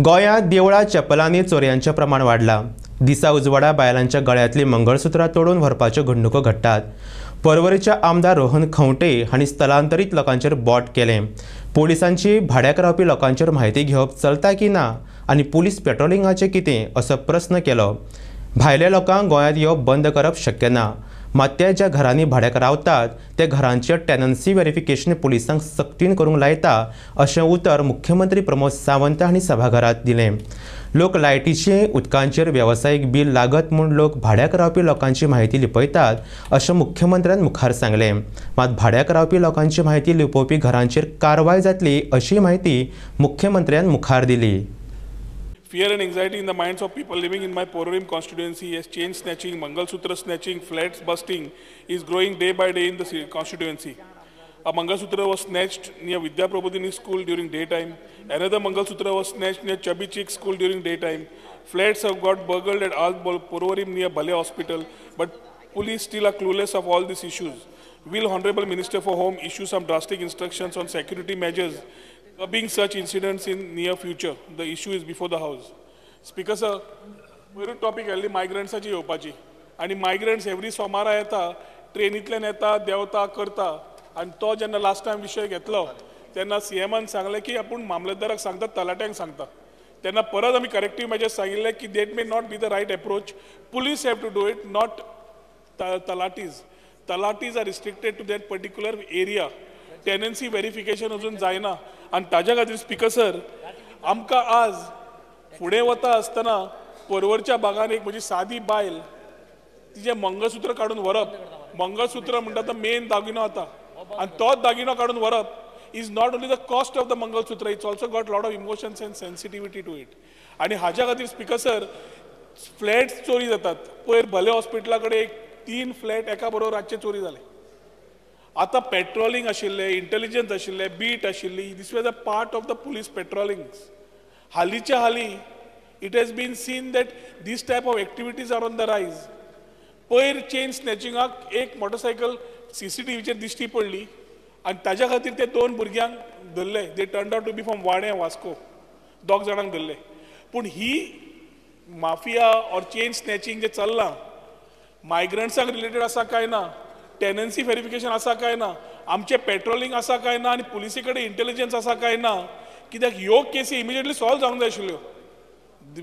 गोंयांत देवळां चप्पलांनी चोरयांचें प्रमाण वाडलां दिसा उजवाडा बायलांच्या गळ्यांतलीं मंगळसुत्रां तोडून व्हरपाच्यो घडणुको घडटात परवरीच्या आमदार रोहन खंवटे हांणी स्थलांतरीत लोकांचेर बोट केलें. पोलिसांची भाड्याक रावपी लोकांचेर म्हायती घेवप चलता की ना? आनी पुलीस पेट्रोलिंगाचें कितें? असो प्रस्न केलो. भायल्या लोकांक गोंयांत येवप बंद करप शक्य ना. मात्याय ज्या घरांनी भाड्याक रावतात. त्या घरांचे टेनन्सी व्हेरिफिकेशन पुलिसांक सक्तीन करूंक लायता अशें उतर मुख्यमंत्री प्रमोद सावंत हांणी सभाघरांत दिलें. लोक लायटीचे उदकांचेर वेवसायीक बील लागत म्हूण लोक भाड्याक रावपी लोकांची म्हायती लिपयतात अशें मुख्यमंत्र्यान मुखार सांगलें. मात भाड्याक रावपी लोकांची म्हायती लिपोवपी घरांचेर कारवाय जातली अशी म्हायती मुख्यमंत्र्यान मुखार दिली. Fear and anxiety in the minds of people living in my Pororim constituency as chain snatching, Mangalsutra snatching, flats busting is growing day by day in the constituency. A Mangalsutra was snatched near Vidya Prabodhini school during daytime. Another Mangalsutra was snatched near Chubby school during daytime. Flats have got burgled at Al Pororim near Bale hospital. But police still are clueless of all these issues. Will Honorable Minister for Home issue some drastic instructions on security measures curbing such incidents in near future? The issue is before the House. Speaker sir, बरी topic आयल्ली मायग्रंट्साची येवपाची. आनी migrants every सोमारा येता ट्रेनींतल्यान येता देंवता करता. आनी तो जेन्ना लास्ट टायम विशय घेतलो तेन्ना सी एमान सांगलें की आपूण मामलेदाराक सांगता तलाट्यांक सांगता तेन्ना परत आमी करेक्टीव मेजर्स सांगिल्लें की that may not be the right approach police have to do it not तलाटीज. तलाटीज are restricted to that particular area tenancy verification अजून जायना आनी ताज्या खातीर स्पिकर सर आमकां आज फुडें वता आसतना परवरच्या भागान एक म्हजी सादी बायल तिचें मंगळसूत्र काडून व्हरप मंगळसूत्र म्हणटा तो मेन दागिनो जाता आनी तोच दागिनो काडून व्हरप is not only the cost of the mangalsutra it's also got lot of emotions and sensitivity to it आनी हाज्या खातीर स्पिकर सर फ्लॅट्स चोरी जातात. पयर भले हॉस्पिटला कडेन एक तीन फ्लॅट एका बरोबर रातचे चोरी जाले आतां पेट्रोलिंग आशिल्लें इंटेलिजन्स आशिल्लें बीट आशिल्ली this was a part of the police patrolling हालींच्या हालीं it has been seen that this type of activities are on the rise पयर चेन स्नॅचिंगाक एक मोटरसायकल सी सी टी व्हीचेर दिश्टी पडली आनी ताज्या खातीर ते दोन भुरग्यांक धरले. They turn out to be from वाणे Vasco. दोग जाणांक धरले. पूण ही माफिया ऑर चेन स्नॅचिंग जे चल्लां मायग्रंट्सांक रिलेटेड आसा काय ना टेनन्सी व्हेरिफिकेशन असा काय ना आमचे पेट्रोलिंग असा काय ना आणि पोलिसीकडे इंटेलिजन्स असा काय ना कित्याक ह्यो केसी इमिजिएटली सॉल्व्ह जाऊन जाय आशिल्ल्यो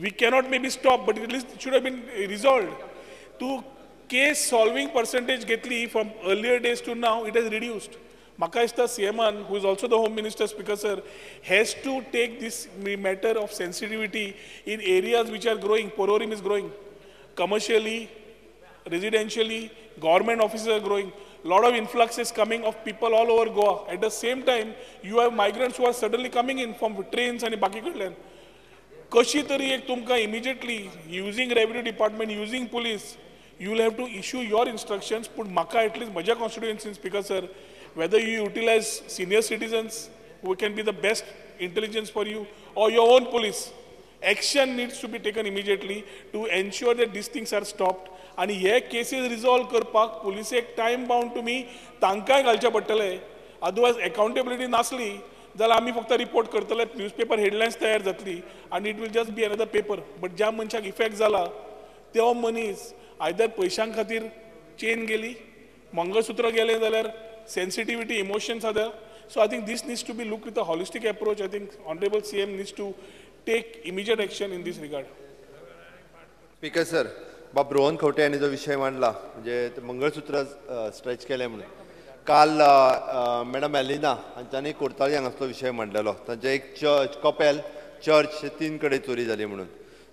we cannot may be stop but at least should have been resolved to case solving percentage घेतली from earlier days to now it has reduced म्हाका दिसता सी एमन who is also the home minister speaker sir has to take this matter of sensitivity in areas which are growing Porvorim is growing commercially residentially government offices are growing. lot of influx is coming of people all over Goa. At the same time, you have migrants who are suddenly coming in from trains and Baki कडल्यान. कशी तरी एक तुमकां immediately using revenue department using police you will have to issue your instructions पूण म्हाका at least म्हज्या कॉन्स्टिट्युएन्सीन speaker sir whether you utilise senior citizens who can be the best intelligence for you or your own police action needs to be taken immediately to ensure that these things are stopped आणि हे cases resolve करपाक पुलिसेक time bound तुमी तांकांय घालचें पडटलें. Otherwise accountability नासली जाल्यार आमी फक्त रिपोर्ट करतले न्यूजपेपर हेडलायन्स तयार जातली आनी it will just be another paper but ज्या मनशाक इफेक्ट जाला तो मनीस आयदर पयशां खातीर चेन गेली मंगळसूत्र गेलें जाल्यार sensitivity emotions are so I think this needs to be look with a holistic approach I think honourable C M needs to take immediate action in this regard speaker sir बाब रोहन खवटे यांनी जो विषय मांडला म्हणजे मंगळसूत्र stretch केले म्हणून काल madam Elina हांच्यांनी कोर्ताळी हांगासलो विशय मांडलेलो. तांचे एक चर्च कपेल चर्च तीन कडेन चोरी जाली म्हणून.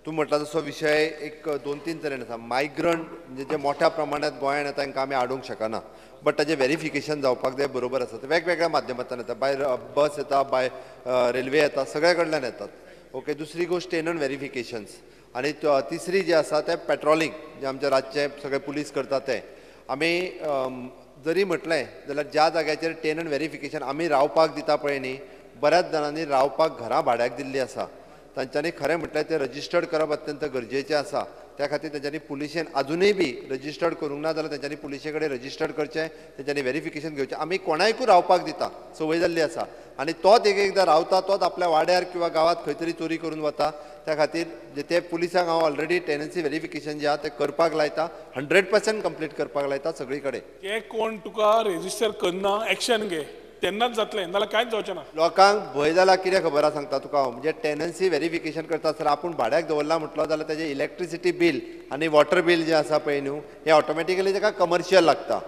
तूं म्हटला तसो विशय एक दोन तीन तरेन आसा मायग्रंट म्हणजे जे मोठ्या प्रमाणात गोंयांत येता तांकां आमी हाडूंक शकना. बट ताजें वेरिफिकेशन जावपाक जाय बरोबर आसा ते वेगवेगळ्या माध्यमांतल्यान येता बाय बस येता बाय रेल्वे येता सगळ्या कडल्यान येतात. ओके दुसरी गोश्ट टेनंट व्हेरिफिकेशन्स आनी तिसरी जी आसा ते पेट्रोलिंग जे आमचे रातचे सगळे पुलीस करता ते. आमी जरी म्हटलें जाल्यार ज्या जाग्याचेर टेनंट व्हेरिफिकेशन आमी रावपाक दिता पळय न्ही बऱ्याच जाणांनी रावपाक घरां भाड्याक दिल्लीं आसा. तांच्यांनी खरें म्हटल्यार तें रजिस्टर्ड करप अत्यंत गरजेचें आसा त्या खातीर तेंच्यांनी पुलिशेन अजुनूय बी रजिस्टर्ड करूंक ना जाल्यार तेंच्यांनी पुलिशे कडेन रजिस्टर्ड करचें तेंच्यांनी व्हेरिफिकेशन घेवचें आमी कोणायकूय रावपाक दिता संवय जाल्ली आसा आनी तोच एक एकदां रावता तोच आपल्या वाड्यार किंवा गांवांत खंय तरी चोरी करून वता. त्या खातीर जे ते पुलिसांक हांव ऑलरेडी टेनन्सी व्हेरिफिकेशन जे आहा तें करपाक लायता. हंड्रेड पर्सेंट कंप्लीट करपाक लायता सगळी कडेन जे कोण तुका रेजिस्टर करना एक्शन घे. तेन्नाच जातलें नाल्यार कांयच जावचें ना. लोकांक भंय जाला कितें खबर आसा सांगता तुका हांव म्हणजे टेनन्सी व्हेरिफिकेशन करता आसतना आपूण भाड्याक दवरला म्हटलो जाल्यार तेजें इलेक्ट्रिसिटी बील आनी वॉटर बील जें आसा पळय न्हू हें ऑटोमॅटिकली तेका कमर्शियल लागता.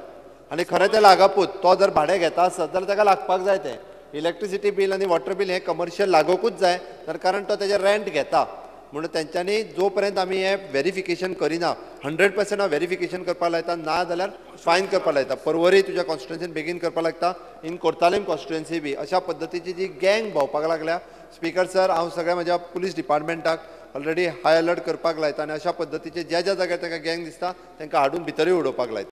आनी खरें तें लागापूत तो जर भाडें घेता आसत जाल्यार ताका लागपाक जाय तें. इलेक्ट्रिसिटी बील आनी वॉटर बील हें कमर्शियल लागोकूच जाय तर कारण तो तेजें रेंट घेता. म्हणून तेंच्यांनी जो पर्यंत आमी हें व्हेरिफिकेशन करिना हंड्रेड पर्सेंट हांव व्हेरिफिकेशन करपाक लायता ना जाल्यार फायन करपाक लायता परवरी तुज्या कॉन्स्टिट्युएन्सीन बेगीन करपाक लागता. इन कोर्तालीम कॉन्स्टिट्युएन्सी बी अशा पद्दतीची जी गँग भोंवपाक लागल्या. स्पीकर सर हांव सगळ्या म्हज्या पुलीस डिपार्टमेंटाक ऑलरेडी हाय अलर्ट करपाक लायता आनी अशा पद्दतीचे ज्या ज्या जाग्यार तांकां गँग दिसता तांकां हाडून भितरूय उडोवपाक लायता